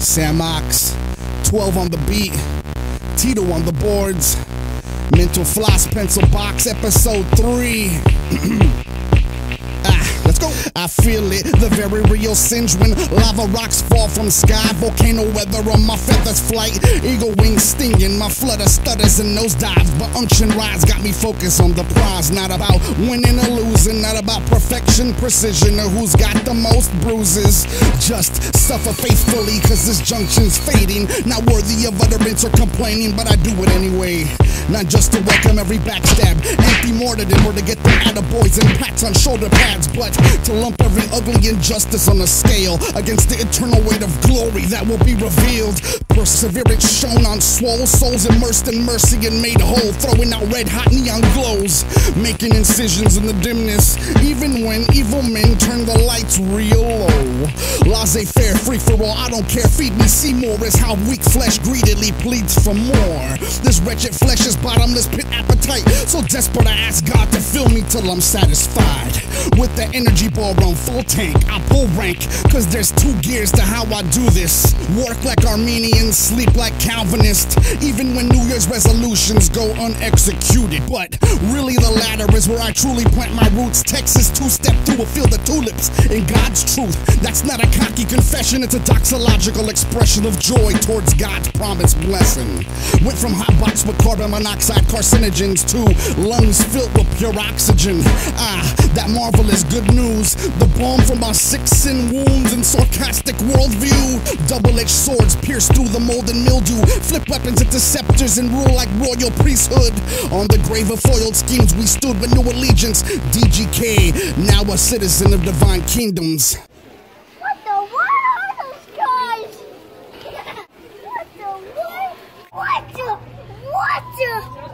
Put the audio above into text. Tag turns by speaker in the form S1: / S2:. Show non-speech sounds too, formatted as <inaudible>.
S1: Sam Ox, Twlv on the beat, Tito on the boards, Mental Floss Pencil Box, episode 3. <clears throat> Let's go. I feel it, the very real singe when lava rocks fall from sky. Volcano weather on my feathers flight. Eagle wings stinging, my flutter stutters and nose dives. But unction rise got me focused on the prize. Not about winning or losing, not about perfection, precision, or who's got the most bruises. Just suffer faithfully, cause this junction's fading. Not worthy of utterance or complaining, but I do it anyway. Not just to welcome every backstab, empty martyrdom, or to get the attaboys and pats on shoulder pads, but to lump every ugly injustice on a scale against the eternal weight of glory that will be revealed. Perseverance shown on swole souls immersed in mercy and made whole, throwing out red hot neon glows, making incisions in the dimness, even when evil men turn the lights real low. Laissez faire, free for all, I don't care, feed me Seymour is how weak flesh greedily pleads for more. This wretched flesh is bottomless pit appetite, so desperate I ask God to fill me till I'm satisfied. With the energy bar on full tank, I pull rank, cause there's two gears to how I do this. Work like Arminians, sleep like Calvinists, even when New Year's resolutions go unexecuted. But really, the latter is where I truly plant my roots. Texas two step through a field of tulips in God's truth. That's not a cocky confession, it's a doxological expression of joy towards God's promised blessing. Went from hot box with carbon monoxide carcinogens to lungs filled with pure oxygen. Ah, that marvelous good news. The balm from our sick sin wounds and sarcastic worldview. Double edged swords pierce through the mold and mildew. Flip weapons into scepters and rule like royal priesthood. On the grave of foiled schemes, we stood with no allegiance. DGK, now a citizen of divine kingdoms.
S2: What the <laughs> what are those guys? what the what? What the